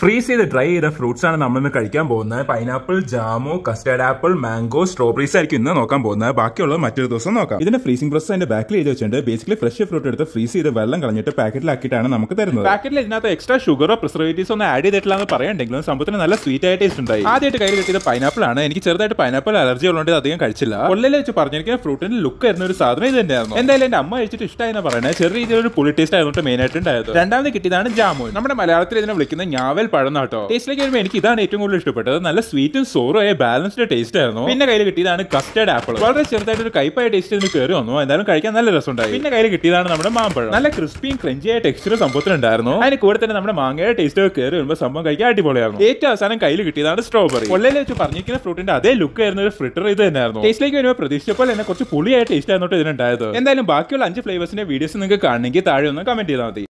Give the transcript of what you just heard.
Freeze ചെയ്ത് dry ചെയ്ത fruits ആണ് നമ്മൾ ഇന്ന് കഴിക്കാൻ പോകുന്നത്. Pineapple jam custard apple mango strawberries ആയിരിക്കും ഇന്ന് നോക്കാൻ പോകുന്നത്. ബാക്കിയുള്ളത് മറ്റൊരു ദിവസം നോക്കാം. ഇതിന്റെ ഫ്രീസിംഗ് പ്രോസസ് അതിന്റെ ബാക്കിൽ എഴുതി വെച്ചിട്ടുണ്ട് ബേസിക്കലി ഫ്രഷ് ഫ്രൂട്ട് എടുത്ത് ഫ്രീസ് ചെയ്ത് വെള്ളം കളഞ്ഞിട്ട് പാക്കറ്റിലാക്കിയിട്ടാണ് നമുക്ക് തരുന്നത്. പാക്കറ്റിൽ ഇതിനകത്ത് എക്സ്ട്രാ ഷുഗറോ പ്രിസർവേറ്റീവ്സ് ഒന്നും ആഡ് ചെയ്തിട്ടില്ല എന്ന് പറയണ്ടെങ്കിലും സംഭവത്തിന് നല്ല സ്വീറ്റ് ആയിട്ട് ടേസ്റ്റ് ഉണ്ടായി. ആദ്യമായിട്ട് കയ്യിൽ കിട്ടിയത് പൈനാപ്പിൾ ആണ്. എനിക്ക് ചെറുതായിട്ട് പൈനാപ്പിൾ അലർജി ഉള്ളതുകൊണ്ട് അധികം കഴിച്ചില്ല. ഉള്ളിൽ വെച്ച് പറഞ്ഞിരിക്കുന്ന ഫ്രൂട്ടിന്റെ ലുക്ക് വരുന്ന ഒരു സാധനം ഇത് തന്നെയായിരുന്നു. എന്തായാലും എന്റെ അമ്മ കഴിച്ചിട്ട് ഇഷ്ടമായി പറയുന്നത്. ചെറിയ രീതിയിലൊരു പുളി ടേസ്റ്റ് ആയതുകൊണ്ട് മെയിൻ ആയിട്ട് ഉണ്ടായത്. രണ്ടാമത് കിട്ടിയതാണ് ജാമു നമ്മുടെ മലയാളത്തിൽ ഇതിനെ വിളിക്കുന്ന ഞാവൽ പഴം കേട്ടോ ടേസ്റ്റിലേക്ക് വരുമ്പോൾ എനിക്ക് ഇതാണ് ഏറ്റവും കൂടുതൽ ഇഷ്ടപ്പെട്ടത്. നല്ല സ്വീറ്റും സോറും ആയ ബാലൻസ്ഡ് ടേസ്റ്റ് ആയിരുന്നു. പിന്നെ കയ്യിൽ കിട്ടിയതാണ് കസ്റ്റേർഡ് ആപ്പിൾ വളരെ ചെറുതായിട്ട് ഒരു കൈപ്പായ ടേസ്റ്റ് ഇതിന് കയറി വന്നു. എന്തായാലും കഴിക്കാൻ നല്ല രസമുണ്ടായി. പിന്നെ കയ്യിൽ കിട്ടിയതാണ് നമ്മുടെ മാമ്പഴം. നല്ല ക്രിസ്പിയും ക്രഞ്ചിയായ ടെക്സ്ചർ സംഭവത്തിനുണ്ടായിരുന്നു അതിന് കൂടെ തന്നെ നമ്മുടെ മാങ്ങയുടെ ടേസ്റ്റ് ഒക്കെ കയറി വരുമ്പോൾ സംഭവം കഴിക്കാൻ അടിപൊളിയായിരുന്നു. ഏറ്റവും അവസാനം കയ്യിൽ കിട്ടിയതാണ് സ്ട്രോബെറി കൊള്ളയിൽ വെച്ച് പറഞ്ഞിരിക്കുന്ന ഫ്രൂട്ടിന്റെ അതേ ലുക്ക് ആയിരുന്ന ഒരു ഫ്രിട്ടർ ഇത് തന്നെയായിരുന്നു. ടേസ്റ്റിലേക്ക് വരുമ്പോൾ പ്രതീക്ഷിച്ചപ്പോൾ തന്നെ കുറച്ച് പുളിയായ ടേസ്റ്റ് ആയിരുന്നു ഇതിനുണ്ടായത്. എന്തായാലും ബാക്കിയുള്ള അഞ്ച് ഫ്ലേവേഴ്സിന്റെ വീഡിയോസ് നിങ്ങൾക്ക് കാണണമെങ്കിൽ താഴെ ഒന്ന് കമന്റ് ചെയ്താൽ മതി.